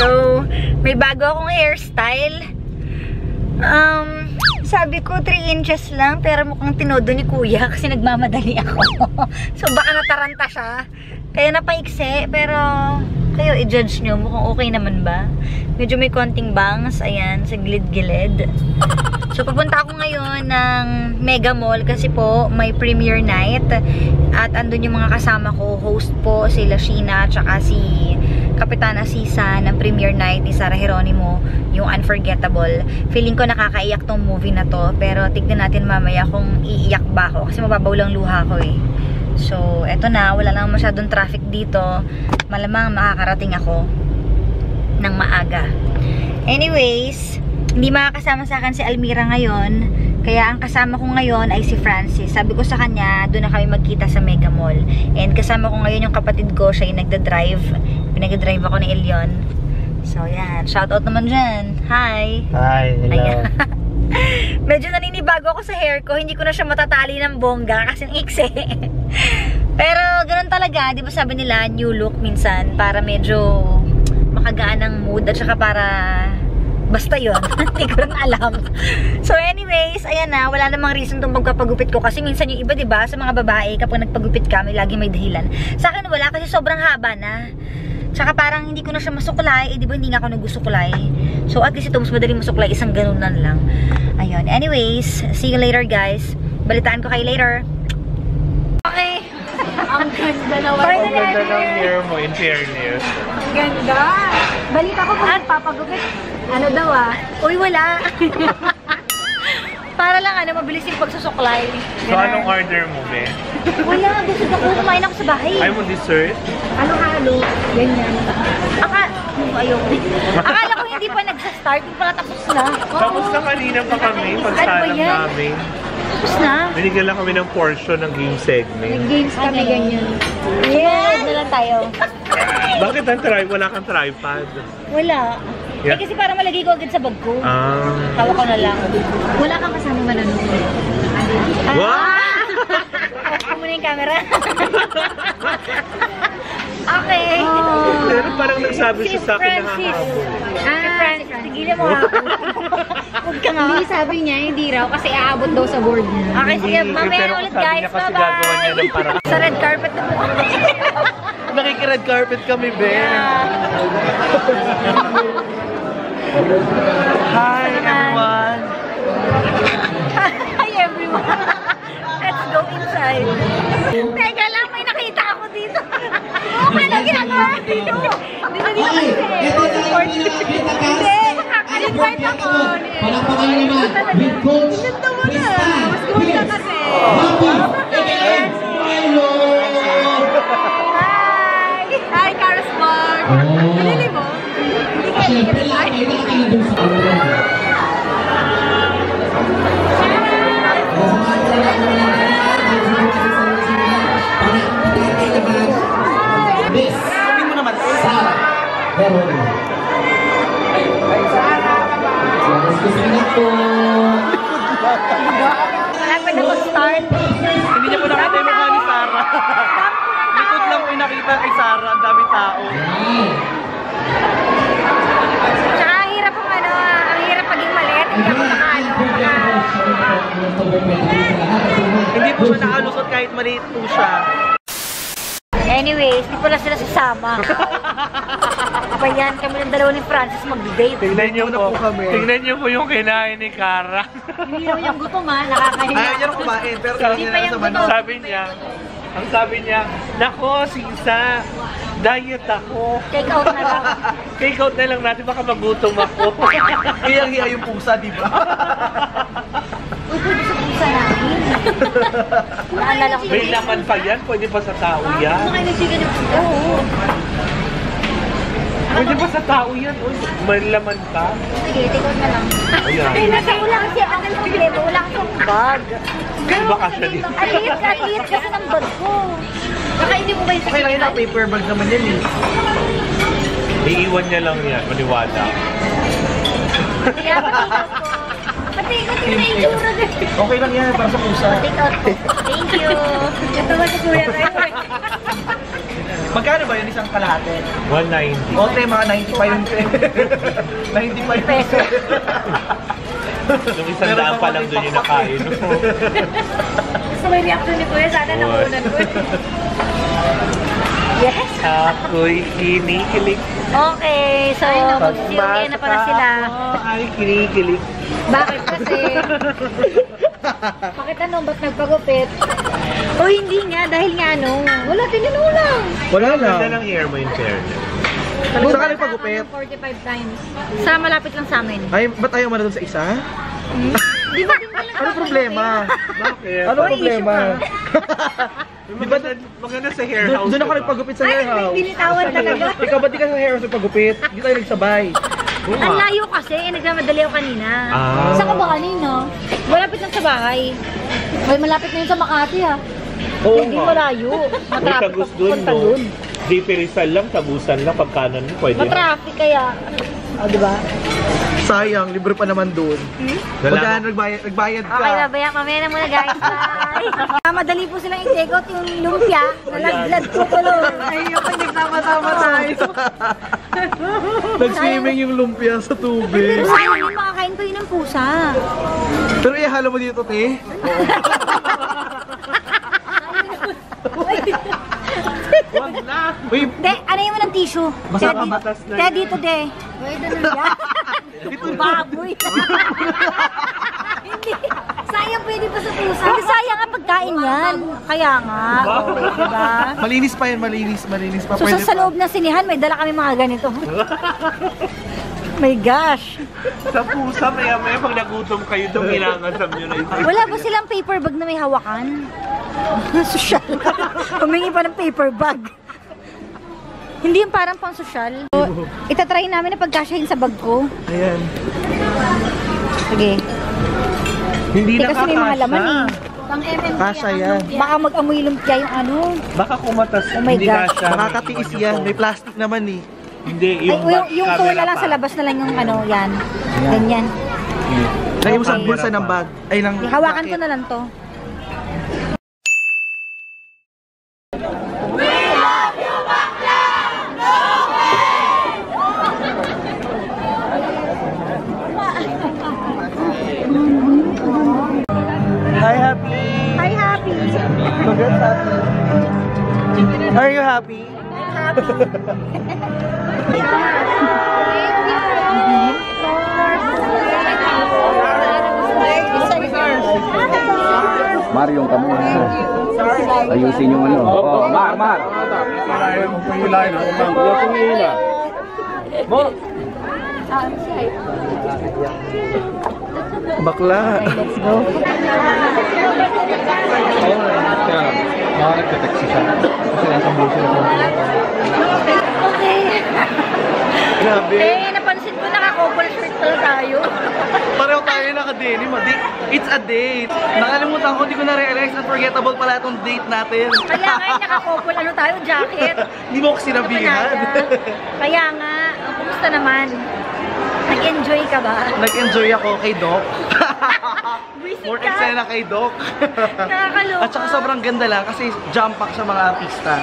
So, may bago akong hairstyle. Um, sabi ko 3 inches lang pero mukhang tinodo ni kuya kasi nagmamadali ako. so, baka nataranta siya. Kaya napaikse pero kayo i-judge nyo. Mukhang okay naman ba? Medyo may konting bangs. Ayan, sa gilid-gilid. So, pupunta ako ngayon ng Mega Mall kasi po may premiere night. At andun yung mga kasama ko. Host po sila Sheena at saka si Kapitana Sisa ng premiere night ni Sarah Geronimo. Yung Unforgettable. Feeling ko nakakaiyak tong movie na to. Pero tignan natin mamaya kung iiyak ba ako. Kasi mababaw lang luha ko eh. So, eto na. Wala lang masyadong traffic dito. Malamang makakarating ako ng maaga. Anyways, hindi makakasama sa akin si Almira ngayon. Kaya ang kasama ko ngayon ay si Francis. Sabi ko sa kanya, doon na kami magkita sa Mega Mall. And kasama ko ngayon yung kapatid ko, siya yung nagda-drive. Pinagda-drive ako ni Elion. So, yan. Shoutout naman dyan. Hi! Hi, hello. Medyo naninibago ako sa hair ko. Hindi ko na siya matatali ng bongga kasi ang iksi. Pero ganun talaga, di ba sabi nila, new look minsan para medyo makagaan ng mood at saka para basta yon hindi ko rin alam. So anyways, ayan na, wala namang reason tong pagpapagupit ko kasi minsan yung iba, di ba, sa mga babae, kapag nagpagupit ka, may lagi may dahilan. Sa akin wala kasi sobrang haba na. Tsaka parang hindi ko na siya masuklay. Eh, di ba hindi nga ako nagusuklay? So, at least ito, mas madaling masuklay. Isang ganunan lang. Ayun. Anyways, see you later, guys. Balitaan ko kayo later. Okay. Ang ganda naman. Ang ganda ng hair mo, in fairness. Ang ganda. Balita ko kung papagupit. Ano daw ah? Uy, wala. Para lang ano, mabilis yung pagsusuklay. So, anong order mo, be? Wala, gusto ko kumain ako sa bahay. Ay mo dessert? Halo-halo. Ganyan. Aka, ayoko. Akala ko hindi pa nagsa-start, yung pala tapos na. Tapos na kanina pa kami, Ano pagsalang namin. Tapos na. Binigyan lang kami ng portion ng game segment. Games kami ganyan. Yes. na lang tayo. Bakit ang try? Wala kang tripod. Wala. Yeah. Eh kasi para malagay ko agad sa bag ko. Ah. Hawak ko na lang. Wala kang kasama manonood. Ah! Wow! Off ko muna yung camera. okay. Pero parang nagsabi Si siya sa akin Francis. nakahabol. Si Francis, tigilan mo ako. Huwag ka nga. Hindi sabi niya, hindi raw kasi aabot daw sa board niya. Okay, sige. Mamaya ulit guys. Bye-bye. Sa red carpet na po. Nakiki-red carpet kami, be. Hi, everyone. Hi everyone. Let's go inside. Teka lang, may nakita ako dito. Lang ginagawa ko dito. Hindi na dito kasi. Hindi. Nakaka-invite ako. Palakpakan naman with Coach Krista. Pierce. Happy aka Siyempre lang, kayo nakakala dun sa Miss Sarah Veronica. Yes, gusto na po. Malapit na mag-start. Hindi niya po nakita yung mukha ni Sarah. Likod lang po yung nakita kay Sarah. Ang daming tao. Yan. Tsaka ang hirap ang ano, ang hirap paging maliit. Hindi ako makaano. Hindi po siya nakalusot kahit maliit po siya. Anyways, di pala sila sasama. Apa yan, kami ng dalawa ni Francis mag-date. Tingnan niyo po. Tingnan niyo po yung kinain ni Kara. Hindi raw yung gutom ha, nakakahiya. Ayaw niya kumain, pero Hindi pa yung gutom. sabi niya, ang sabi niya, Nako, Sisa, diet ako. Take out na lang. Take out na lang natin, baka magutom ako. Hiyang-hiya yung pusa, di ba? Pwede sa namin. Naalala ko. May laman pa yan, pwede pa sa tao yan. Kumakain ng chicken yung. Oo. Pwede pa sa tao yan. Uy, may laman pa. Sige, take out na lang. Ayan. Ay, nasa wala kasi ang problema. Wala ang bag. Baka siya din. Aliit, aliit kasi ng bag ko. Nakainin mo ba yung Okay lang yun, paper bag naman yan eh. Iiwan niya lang yan, maniwala. Kaya patikot ko. Okay lang yan, para sa pusa. Thank you. Ito ba Kuya tayo? Magkano ba yun isang kalahati? 190. Ote, mga 90 pa yun. 90 pa yun. Peso. Nung isang daan pa lang doon yung nakain. Gusto mo yung reaction ni Kuya, sana nakunan ko. Yes. Ako'y kinikilig. Okay, so magsisiyokya na pala sila. Ako ay kinikilig. Bakit kasi? Bakit ano, ba't nagpagupit? O hindi nga, dahil nga ano. Wala, tinunulang. Wala lang. ng hair mo in fairness. Kung saan ka nagpagupit? 45 times. Sa malapit lang sa amin. Ay, ba't ayaw mo na dun sa isa? Di ba din pala Ano problema? Bakit? Ano problema? Maganda, maganda sa hair house. doon ako diba? nagpagupit sa hair house. Binitawan talaga. Ikaw ba't di ka sa hair house nagpagupit? Di tayo nagsabay. Oo Ang nga. layo kasi, eh, nagmamadali ako kanina. Ah. Saan ka ba kanina? Malapit lang sa bahay. Ay, malapit na yun sa Makati ha. Oo Hindi nga. malayo. May Matraffic tagus dun, punta no? dun. Di Rizal lang, tabusan lang, pagkanan mo, pwede. Matraffic kaya. O, di ba? Sayang, libre pa naman doon. Wala. Magkano nagbayad, nagbayad ka? Okay, babaya. Mamaya na muna, guys. Bye. Ah, Madali po silang i-take out yung lumpia. Nalaglag ko pa nun. Ayoko, nagsama-sama tayo. Nag-swimming yung lumpia sa Pero tubig. sayang yun, makakain ko yun ng pusa. Pero ihalo mo dito, te. Wag na. Uy, De, ano yung mo ng tissue? Basa ka, batas na Kaya dito, de. Pwede na yan. ito Baboy. Hindi. Sayang pwede pa sa pusa. Hindi sayang pagkain yan. Kaya nga. Diba? Malinis pa yan, malinis, malinis pa. So sa, Pwede sa pa. loob ng sinihan, may dala kami mga ganito. My gosh. Sa pusa, maya maya pag nagutom kayo, dumilangasam nyo na ito. Wala ba silang paper bag na may hawakan? Sosyal. Humingi pa ng paper bag. Hindi yung parang pang sosyal. So, itatry namin na pagkasyahin sa bag ko. Ayan. Sige. Hindi Hindi kasi may mga laman eh. Pang MMK Kasha yan. Baka mag-amoy lumpia yung ano. Baka kumatas. Oh my hindi kasha. Makakatiis yan. May plastic naman eh. Hindi, Ay, yung, yung, yung camera cola lang pa. sa labas na lang yung ano, yan. Ganyan. Lagay mo sa bulsa ng bag. Ay, ng Hawakan ko na lang to. Are you happy? Mario ka muna. Ayusin yung ano. Oo, Mar, Mar. Bakla. Let's go. Okay. Grabe. Eh, napansin ko naka-couple shirt pala tayo. Pareho tayo naka-denim. ah. It's a date. Nakalimutan ko, hindi ko na-realize. Unforgettable pala itong date natin. Kaya nga, eh, naka-couple ano tayo, jacket. Hindi mo ko sinabihan. Kaya nga, ang kumusta naman? Nag-enjoy ka ba? Nag-enjoy ako kay Doc. More eksena kay Doc. Nakakaloka. At saka sobrang ganda lang kasi jump pack sa mga artista.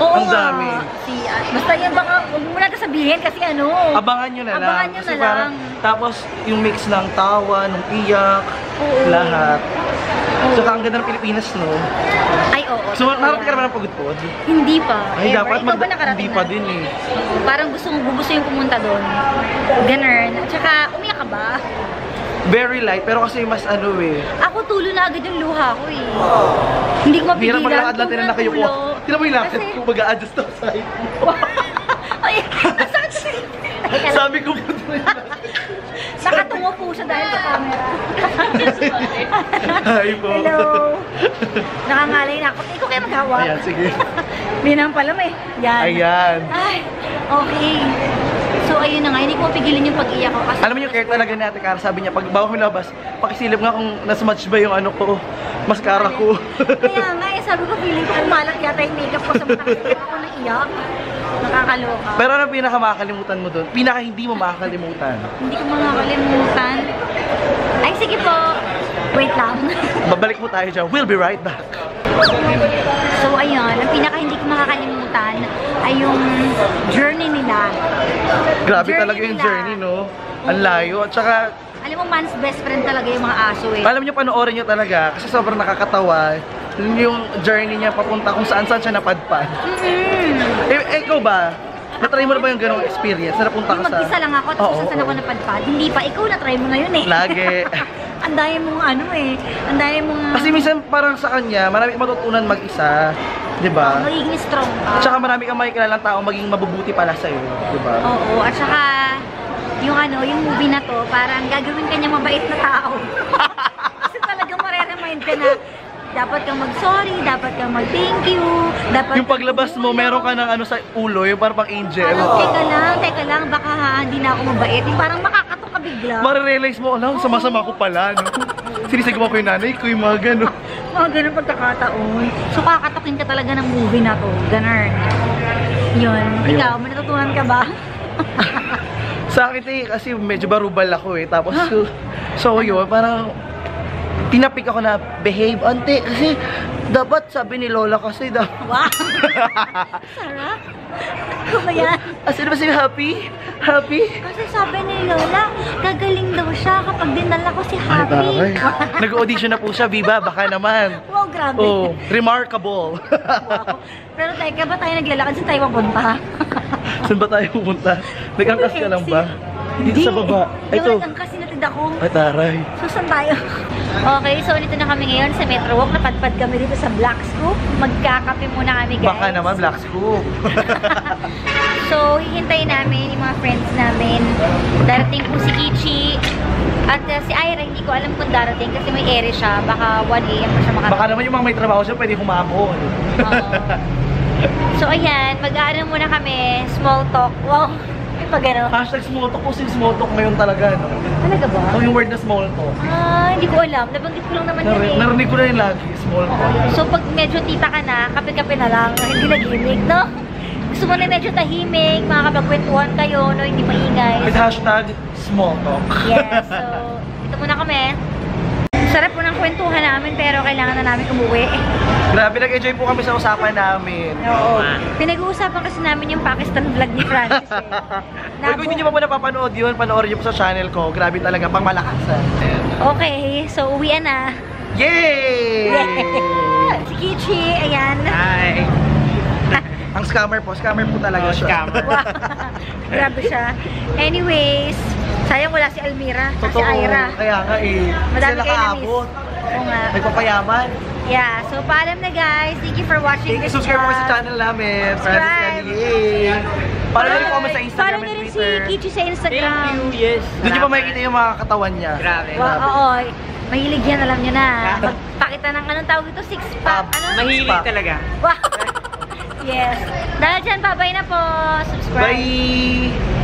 Oo Ang dami. Si, ah, basta yan baka, huwag mo na sabihin kasi ano. Abangan nyo na lang. Abangan nyo Kasi na parang- lang. tapos yung mix ng tawa, ng iyak, Oo. lahat. Saka ang ganda ng Pilipinas, no? Ay, oo. So, narating ka naman ng pagod-pod? Hindi pa. Ay, Ever. dapat mag- Hindi pa din eh. Parang gusto mo, gusto yung pumunta doon. Ganun. At saka, umiyak ka ba? Very light, pero kasi mas ano eh. Ako tulo na agad yung luha ko eh. Hindi ko mapigilan. Hirap maglakad lang, tinan na kayo ko. Tinan mo yung lakad ko, mag-a-adjust ako sa mo. Ay. Sabi ko po Nakatungo po siya dahil. Hi po. Hello. Nakangalay na ako. Ikaw kaya maghawak. Ayan, sige. Hindi naman pala may. Yan. Ayan. Ay, okay. So, ayun na nga. Hindi ko mapigilin yung pag-iyak ko. Kasi Alam mo yung care talaga ni Ate Cara, sabi niya, pag bago kami labas, pakisilip nga kung nasmatch ba yung ano ko, mascara ko. Kaya nga, eh, sabi ko, feeling ko kumalat yata yung makeup ko sa mata ako naiyak. Nakakaloka. Pero ano pinaka makakalimutan mo doon? Pinaka hindi mo makakalimutan. Hindi ko makakalimutan. Ay, sige po. Wait lang. Babalik mo tayo dyan. We'll be right back. So, ayun. Ang pinaka hindi ko makakalimutan ay yung journey nila. Grabe Journey talaga yung nila. journey, no? Ang layo. At saka, Alam mo, man's best friend talaga yung mga aso eh. alam niyo, panoorin niyo talaga kasi sobrang nakakatawa. Yun Yung journey niya papunta kung saan saan siya napadpad. Mm-mm. Eh, eh, ikaw ba? Natry mo na ba yung ganong experience na napunta ka sa... mag-isa lang ako, tapos Oo, saan ako napadpad. Hindi pa, ikaw na-try mo na yun eh. Lagi. Ang dami mong ano eh. Ang dami mong... Kasi minsan parang sa kanya, marami matutunan mag-isa. Di ba? magiging strong ka. Tsaka marami kang makikilalang tao maging mabubuti pala sa'yo. Di ba? Oo, at saka yung ano, yung movie na to, parang gagawin ka niya mabait na tao. Kasi talagang mareremind ka na dapat kang mag-sorry, dapat kang mag-thank you, dapat Yung paglabas mo, meron ka ng ano sa ulo, yung parang pang angel. Parang, teka lang, teka lang, baka ha, hindi na ako mabait. Yung parang makakatok ka bigla. Marirealize mo, alam, sama-sama ko pala, no? Sinisagawa ko yung nanay ko, yung mga gano'n. Mga ganun pagkakataon. So, kakatokin ka talaga ng movie na to. Ganun. Yun. Ayun. Ikaw, may natutunan ka ba? Sa akin eh, kasi medyo barubal ako eh. Tapos, so, so yun, parang tinapik ako na behave ante kasi dapat sabi ni Lola kasi dapat Wow! Sarap! Ano ba yan? As in Happy? Happy? Kasi sabi ni Lola, gagaling daw siya kapag dinala ko si Happy. Nag-audition na po siya, Viva, baka naman. Wow, grabe. Oh, remarkable. Wow. Pero teka, ba tayo naglalakad sa tayo papunta? Saan ba tayo pupunta? Nag-angkas ka lang ba? Dito sa baba. Ay, Ito. Yung kasi natid ako. Ay, taray. So, saan tayo? Okay, so dito na kami ngayon sa Metro Walk. Napadpad kami dito sa Black Scoop. Magkakape muna kami, guys. Baka naman, Black Scoop. So, hihintayin namin yung mga friends namin. Darating po si Kichi. At uh, si Ira, hindi ko alam kung darating kasi may ere siya. Baka 1 a.m. pa siya makarating. Baka naman yung mga may trabaho siya, pwede humabol. Oo. So, ayan. Mag-aano muna kami. Small talk. Wow. Pag ano. Hashtag small talk. Kasi small talk ngayon talaga, no? Talaga ba? Oh, yung word na small talk. Ah, hindi ko alam. Nabanggit ko lang naman Nar yun eh. narinig ko na yun lagi, small talk. So, pag medyo tita ka na, kape-kape na lang, hindi nag-gimmick, no? Gusto mo na medyo tahimik, makakapagkwentuhan kayo, no? Hindi maingay. With hashtag small talk. Yes, so, dito muna kami. Sarap po ng kwentuhan namin, pero kailangan na namin umuwi. Grabe, nag-enjoy po kami sa usapan namin. Oo. Pinag-uusapan kasi namin yung Pakistan vlog ni Francis, eh. Pero kung hindi nyo pa po napapanood yun, panoorin nyo po sa channel ko. Grabe talaga, pang malakasan. Okay, so uwian na. Yay! Si Kichi, ayan. Hi! Ang scammer po, scammer po talaga siya. Wow. Grabe siya. Anyways, sayang wala si Almira, at si Totoo, Ira. kaya nga eh. Madami Sila kayo na-miss. Oo nga. Nagpapayaman. Yeah, so paalam na guys. Thank you for watching Thank you, this subscribe vlog. sa channel namin. Subscribe. Follow nyo rin po sa Instagram Follow and nyo rin si. Kichi sa Instagram. yes. Doon nyo pa makikita yung mga katawan niya. Grabe. Wow, oo. Mahilig yan, alam nyo na. Magpakita ng anong tawag ito? Six pack. Ano? Mahilig talaga. Wow. yes. Dahil dyan, babay na po. Subscribe. Bye!